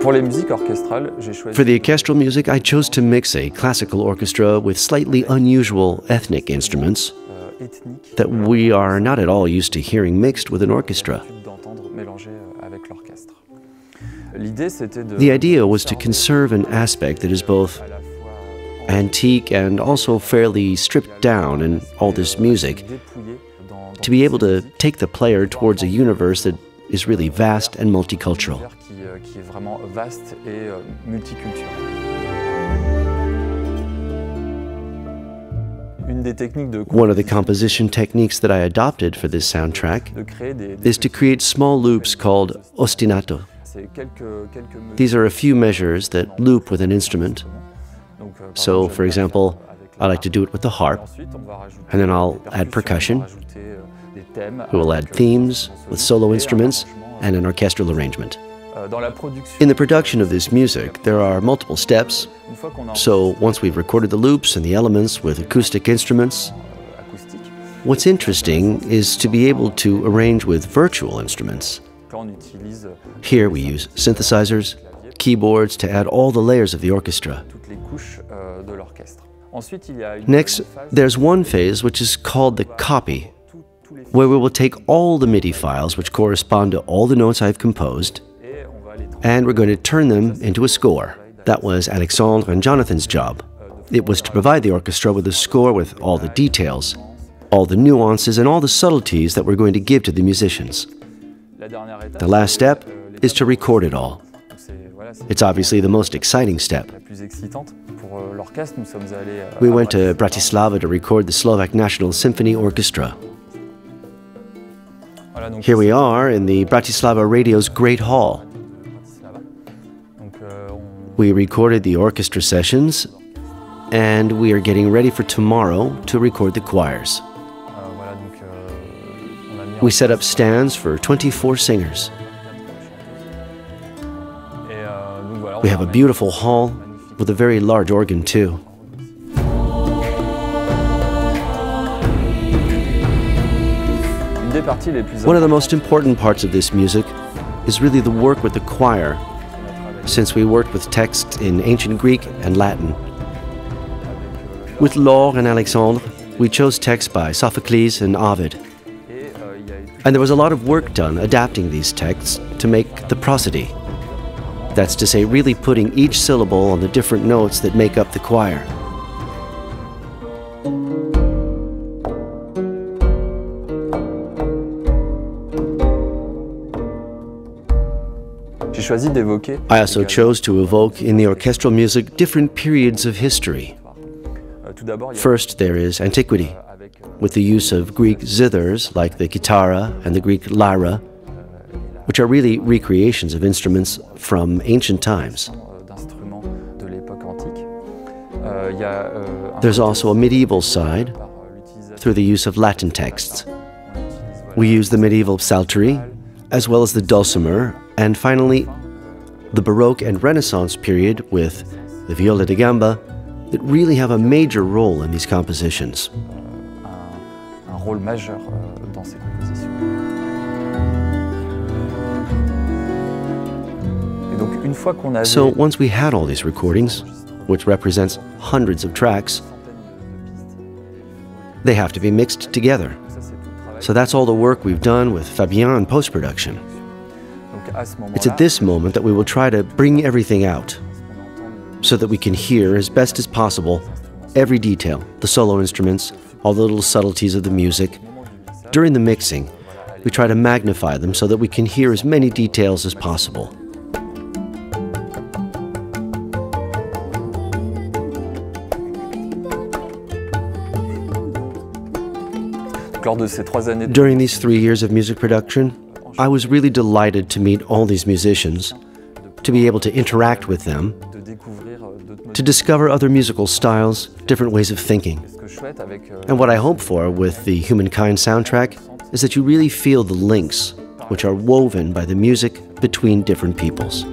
For the orchestral music, I chose to mix a classical orchestra with slightly unusual ethnic instruments euh, that we are not at all used to hearing mixed with an orchestra. l'habitude d'entendre mélanger euh, avec l'orchestre. L'idée, c'était de. The idea was to conserve an aspect that is both à la fois antique and also fairly stripped down in all this euh, music, dans, dans to be able to take the player towards a universe that is really vast and multicultural. euh, qui est vraiment vaste et euh, multiculturel. Une des techniques de One of the composition techniques that I adopted for this soundtrack de créer des, des is to create small loops called ostinato. c'est quelques quelques mesures These are a few measures that loop with an instrument. Euh, So, for example, I like to do it with the harp. Ensuite, on va rajouter and then I'll add percussion. We will add themes with solo instruments and an orchestral arrangement. In the production of this music, there are multiple steps. So, once we've recorded the loops and the elements with acoustic instruments, what's interesting is to be able to arrange with virtual instruments. Here we use synthesizers, keyboards to add all the layers of the orchestra. Next, there's one phase which is called the copy, where we will take all the MIDI files which correspond to all the notes I've composed, et on va les and we're going to turn them into a score. That was Alexandre and Jonathan's job. It was to provide the orchestra with a score with all the details, all the nuances, and all the subtleties that we're going to give to the musicians. La dernière étape, The last step is to record it all. Donc c'est voilà, c'est It's obviously the most exciting step. la plus excitante pour euh, l'orchestre. Nous sommes allés. euh, We went to. Bratislava to record the Slovak National Symphony Orchestra. Here we are in the Bratislava Radio's Great Hall. Euh, We recorded the orchestra sessions, and we are getting ready for tomorrow to record the choirs. euh, euh, on a mis en We set up stands for 24 singers. Et euh, donc voilà, on We have a beautiful hall with a very large organ, too. One of the most important parts of this music is really the work with the choir, qu'on a travaillé since we worked with texts in ancient Greek and Latin. With Laure and Alexandre, we chose texts by Sophocles and Ovid, et il y a eu and there was a lot of work done adapting these texts to make the prosody. That's to say, really putting each syllable on the different notes that make up the choir. I also chose to evoke in the orchestral music different periods of history. tout d'abord, il y a, First, there is antiquity, with the use of Greek zithers like the kitara and the Greek lyra, which are really recreations of instruments from ancient times. euh, d'instruments de l'époque antique. Euh, il y a euh, There's also a medieval euh, side through the use of Latin texts. on utilise, voilà, We use the medieval psaltery, as well as the dulcimer, and finally, the Baroque and Renaissance period with the viola da gamba that really have a major role in these compositions. un, un rôle majeur euh, dans ces compositions. Et donc une fois qu'on avait So once we had all these recordings, which represents hundreds of tracks, they have to be mixed together. ça c'est tout le travail. So that's all the work we've done with Fabien in post It's at this moment that we will try to bring everything out on entend le- so that we can hear as best as possible every detail the solo instruments, all the little subtleties of the music. au moment du mixage, During the mixing, we try to magnify them so that we can hear as many details as possible. donc lors de ces trois années de During these three years of music production, I was really delighted to meet all these musicians, to be able to interact with them, to discover other musical styles, different ways of thinking. And what I hope for with the Humankind soundtrack is that you really feel the links which are woven by the music between different peoples.